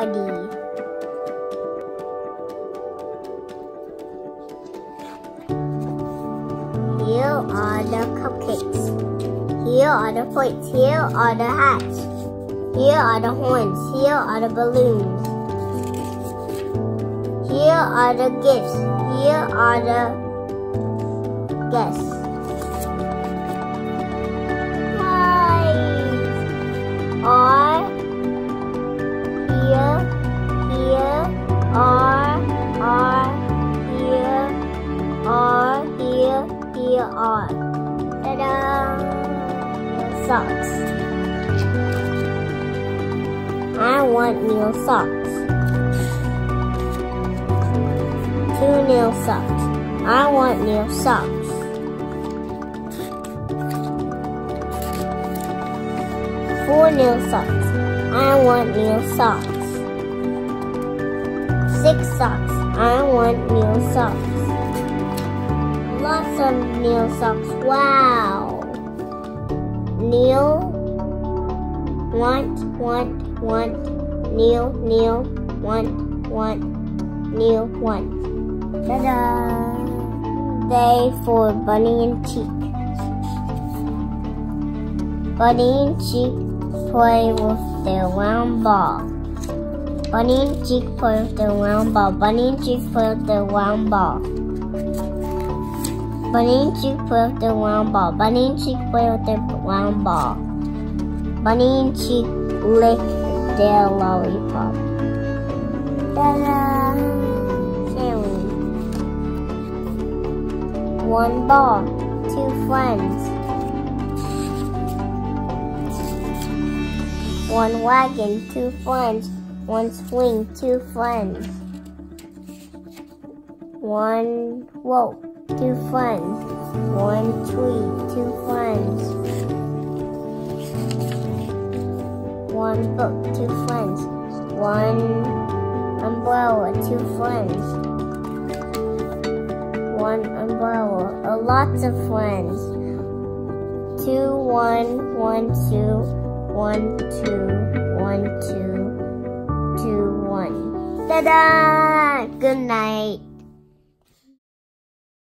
party. Here are the cupcakes. Here are the plates. Here are the hats. Here are the horns. Here are the balloons. Here are the gifts. Here are the guests. Are. Ta-da! Socks. I want new socks. Two new socks. I want new socks. Four new socks. I want new socks. Six socks. I want new socks. Of new socks. Wow. New. Want, want, want. New, new. Want, want. New, want. Ta-da! Day for Bunny and Cheek. Bunny and Cheek play with their round ball. Bunny and Cheek play with their round ball. Bunny and Cheek play with their round ball. Bunny and Chick play with their round ball. Bunny and Chick play with their round ball. Bunny and Chick lick their lollipop. Ta-da! Sailing. One ball, two friends. One wagon, two friends. One swing, two friends. One rope, two friends. One tree, two friends. One book, two friends. One umbrella, two friends. One umbrella, a lots of friends. Two, one, one, two, one, two, one, two, two, one. Ta-da! Good night.